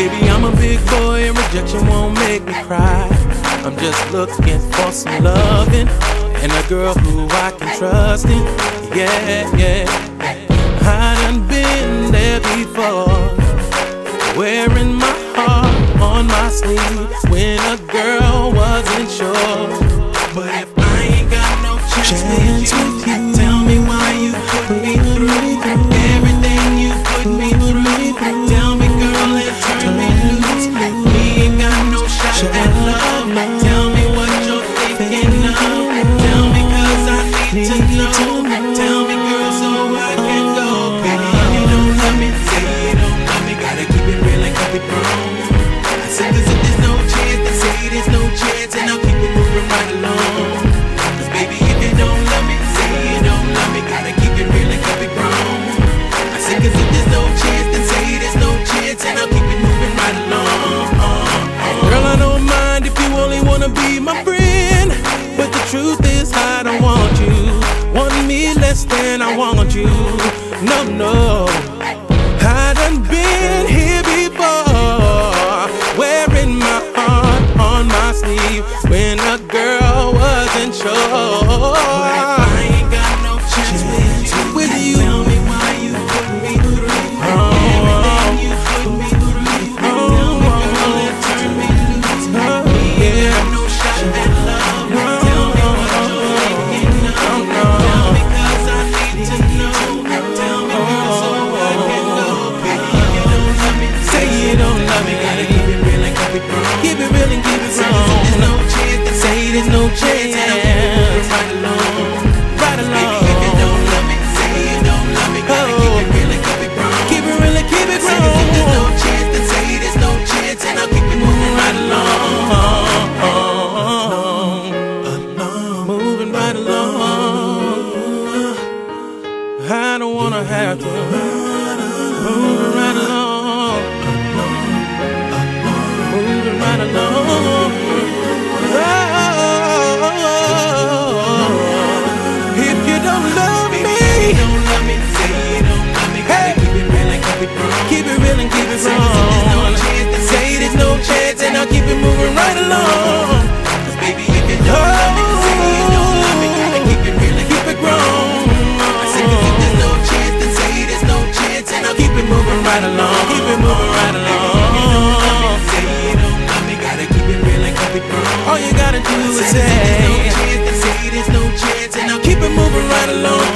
Baby, I'm a big boy and rejection won't make me cry. I'm just looking for some loving and a girl who I can trust in. Yeah, yeah. I done been there before, wearing my heart on my sleeve when a girl wasn't sure. But if I ain't got no chance, chance with you, tell me why you put me through everything. you're in. Tell me what you're thinking of. Tell me cause I need to know. Tell me girl so I can go. Baby, you don't love me, say you don't love me. Gotta keep it real and keep it grown. I said without you. No, no. I been here before, wearing my heart on my sleeve when a girl wasn't sure. don't wanna have to. moving right along.